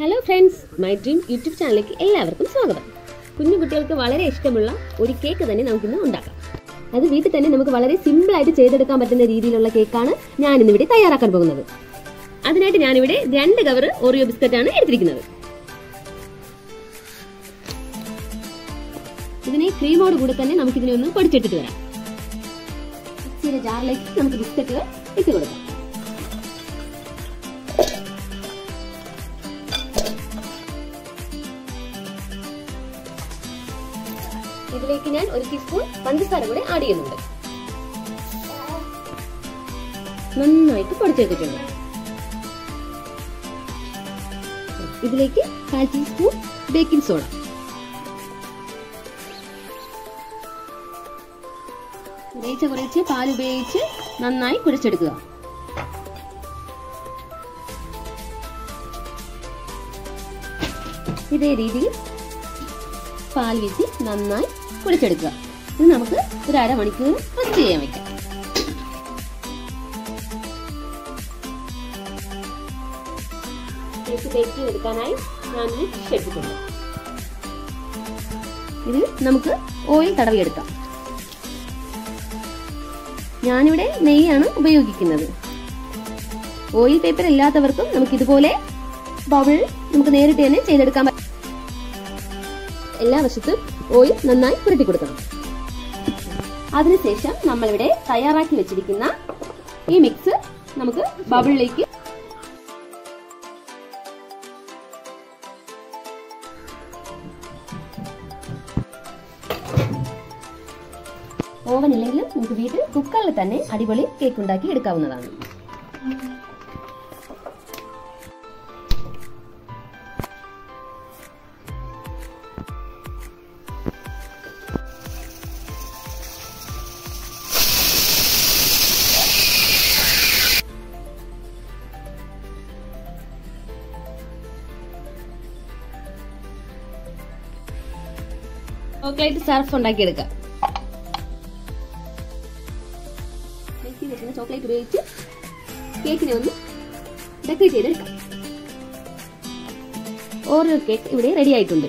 Hello friends my dream YouTube ചാനലിലേക്ക് എല്ലാവർക്കും സ്വാഗതം. കുഞ്ഞു കുട്ടികൾക്ക് വളരെ ഇഷ്ടമുള്ള ഒരു കേക്ക് തന്നെ നമുക്കിന്ന് ഉണ്ടാക്കാം. അത് വീട്ടിൽ തന്നെ നമുക്ക് വളരെ സിമ്പിൾ ആയിട്ട് ചെയ്തെടുക്കാൻ പറ്റുന്ന രീതിയിലുള്ള കേക്കാണ് ഞാൻ ഇന്നിവിടെ തയ്യാറാക്കാൻ പോകുന്നത്. അതിനായിട്ട് ഞാനിവിടെ രണ്ട് കവർ ഓറിയോ ബിസ്ക്കറ്റാണ് എടുത്തിരിക്കുന്നത്. ഇതിനെ ക്രീമോട് കൂടെ തന്നെ നമുക്ക് ഇതിനെ ഒന്ന് പൊടിച്ചെടുത്തിട്ട് വരാം. മിക്സിയുടെ ജാറിലേക്ക് നമുക്ക് ബിസ്ക്കറ്റ് ഇട്ട് കൊടുക്കാം. ഇതിലേക്ക് ഞാൻ ഒരു ടീസ്പൂൺ പഞ്ചസാര കൂടെ ആഡ് ചെയ്യുന്നുണ്ട്. നന്നായിട്ട് പൊടിച്ചെടുത്തിട്ടുണ്ട് ഇതിലേക്ക് കാൽ ടീസ്പൂൺ ബേക്കിംഗ് സോഡ കുറേച്ച പാൽ ഉപയോഗിച്ച് നന്നായി കുഴച്ചെടുക്കുക. ഇതേ രീതിയിൽ പാൽ വീട്ടി നന്നായി കുളിച്ചെടുക്കുക ഇത് നമുക്ക് ഒരു അരമണിക്കൂർ റെസ്റ്റ് ചെയ്യാൻ വെക്കാം. ഇതിൽ നമുക്ക് ഓയിൽ തടവിയെടുക്കാം. ഞാനിവിടെ നെയ്യാണ് ഉപയോഗിക്കുന്നത്. ഓയിൽ പേപ്പർ ഇല്ലാത്തവർക്കും നമുക്ക് ഇതുപോലെ ബൗൾ നമുക്ക് നേരിട്ട് തന്നെ ചെയ്തെടുക്കാൻ പറ്റും എല്ലാ വശത്തും ഓയിൽ നന്നായി പുരട്ടി കൊടുക്കണം. അതിനുശേഷം നമ്മളിവിടെ തയ്യാറാക്കി വെച്ചിരിക്കുന്ന ഈ മിക്സ് നമുക്ക് ബബിളിലേക്ക് ഓവൻ ഇല്ലെങ്കിലും നമുക്ക് വീട്ടിൽ കുക്കറിൽ തന്നെ അടിപൊളി കേക്ക് ഉണ്ടാക്കി എടുക്കാവുന്നതാണ്. ചോക്ലേറ്റ് സർഫ് ഉണ്ടാക്കിയെടുക്കാം. മിക്സി വെക്കുന്ന ചോക്ലേറ്റ് ഉപയോഗിച്ച് കേക്കിനെ ഒന്ന് ഡെക്കറേറ്റ് ചെയ്തെടുക്കാം. ഓരോ കേക്ക് ഇവിടെ റെഡി ആയിട്ടുണ്ട്.